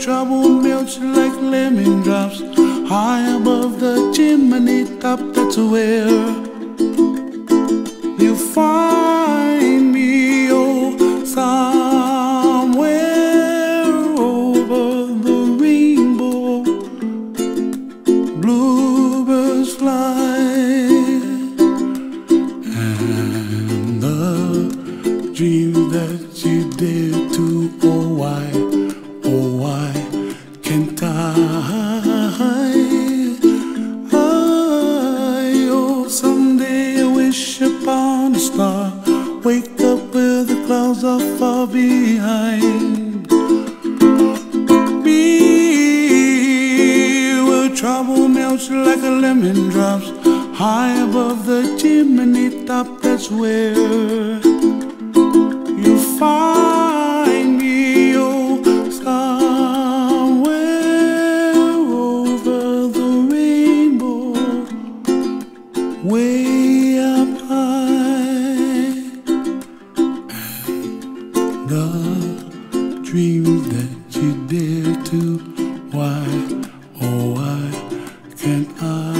trouble melts like lemon drops high above the chimney top. That's where you find star. Wake up where the clouds are far behind. Me where trouble melts like a lemon drops. High above the chimney top That's where dreams that you dare to, why, oh, why can't I? I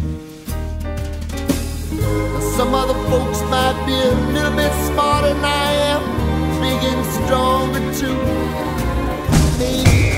Some other folks might be a little bit smarter than I am, big and stronger too. Maybe.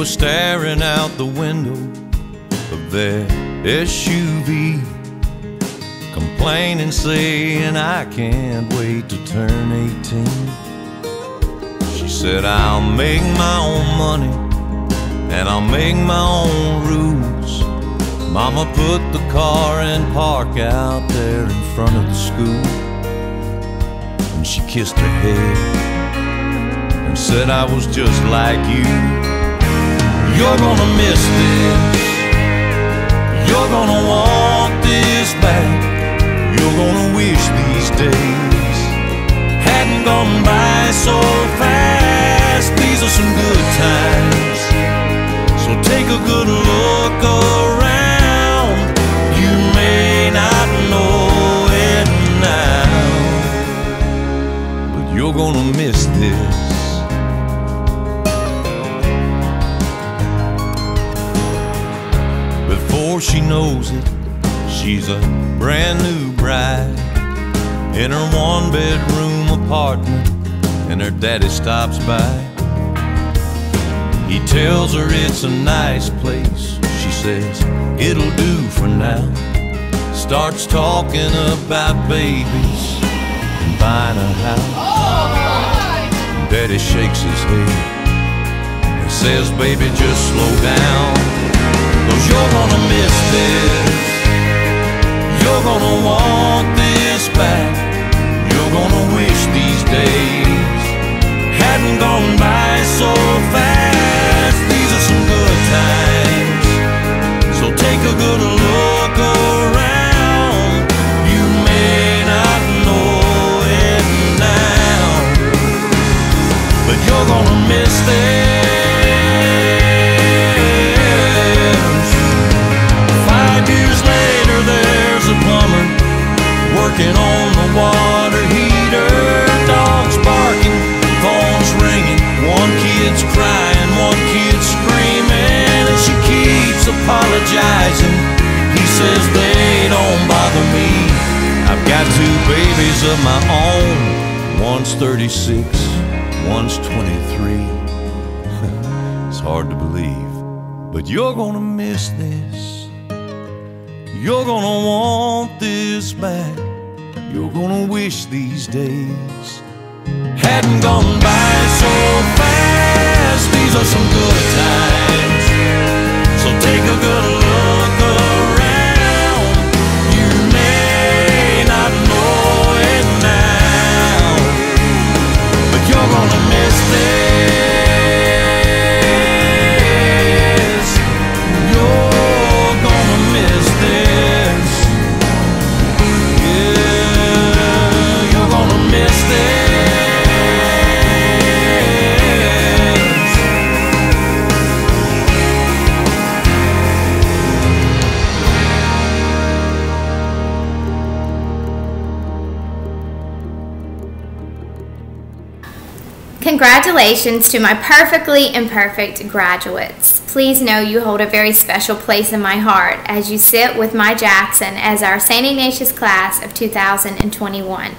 Was staring out the window of their SUV, complaining, saying, I can't wait to turn 18. She said, I'll make my own money and I'll make my own rules. Mama put the car in park out there in front of the school. And she kissed her head and said, I was just like you. You're gonna miss this. You're gonna want this back. You're gonna wish these days hadn't gone by so fast. These are some good times. So take a good look around. You may not know it now, but you're gonna miss this. She knows it, she's a brand new bride in her one bedroom apartment, and her daddy stops by. He tells her it's a nice place. She says, it'll do for now. Starts talking about babies and buying a house. Daddy shakes his head and says, baby, just slow down. Cause you're gonna miss this. You're gonna want got two babies of my own. One's 36, one's 23. it's hard to believe, but you're gonna miss this. You're gonna want this back. You're gonna wish these days hadn't gone by so fast. These are some good times. So take a good look Congratulations to my perfectly imperfect graduates. Please know you hold a very special place in my heart as you sit with my Jackson as our St. Ignatius class of 2021.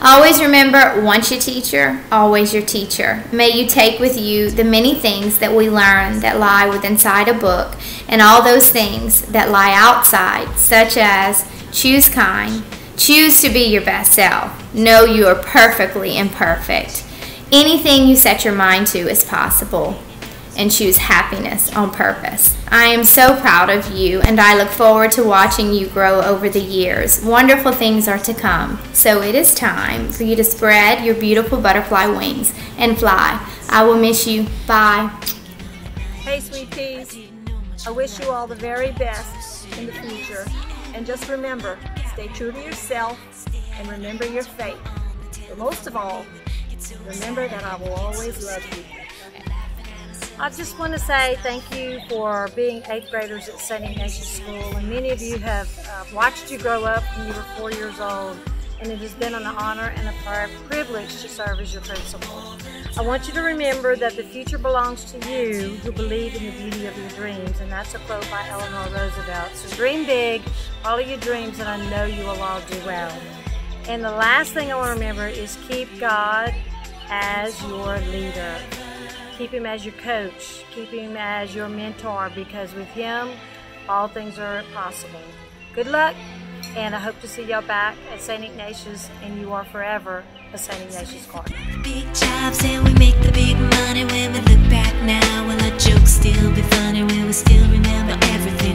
Always remember, once your teacher, always your teacher. May you take with you the many things that we learn that lie within inside a book and all those things that lie outside, such as choose kind, choose to be your best self, know you are perfectly imperfect. Anything you set your mind to is possible. And choose happiness on purpose. I am so proud of you, and I look forward to watching you grow over the years. Wonderful things are to come. So it is time for you to spread your beautiful butterfly wings and fly. I will miss you. Bye. Hey, sweet peas. I wish you all the very best in the future. And just remember, stay true to yourself and remember your faith. But most of all, remember that I will always love you. I just want to say thank you for being eighth graders at St. Ignatius School. And many of you have uh, watched you grow up when you were four years old. And it has been an honor and a pri- privilege to serve as your principal. I want you to remember that the future belongs to you who believe in the beauty of your dreams. And that's a quote by Eleanor Roosevelt. So dream big, follow your dreams, and I know you will all do well. And the last thing I want to remember is keep God as your leader. Keep him as your coach. Keep him as your mentor because with him, all things are possible. Good luck, and I hope to see y'all back at St. Ignatius, and you are forever a St. Ignatius Cardinal. Big jobs and we make the big money when we look back now. Will our jokes still be funny? Will we still remember everything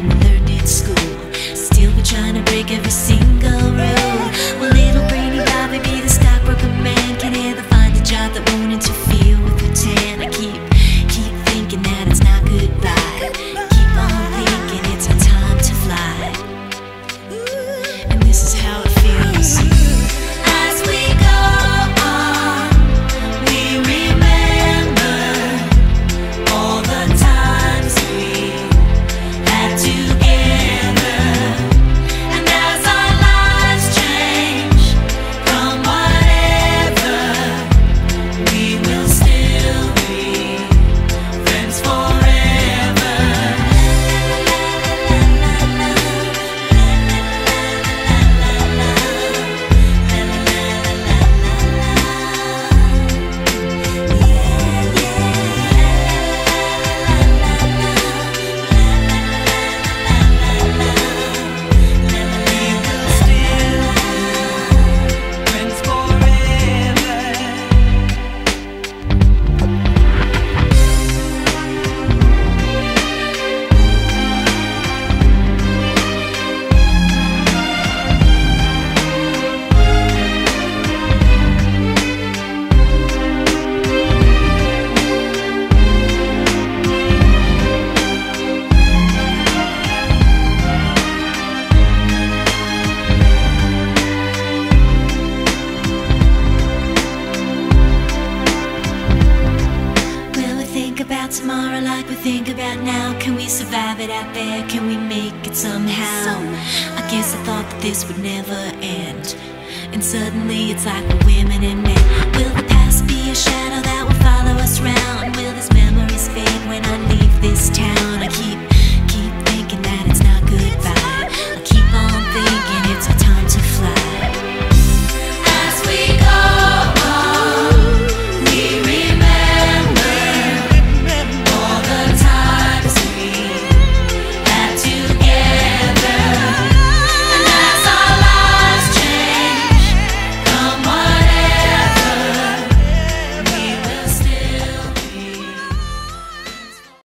And it's like women and men. Will the past be a shadow that will follow us round? Will these memories fade when I leave this town?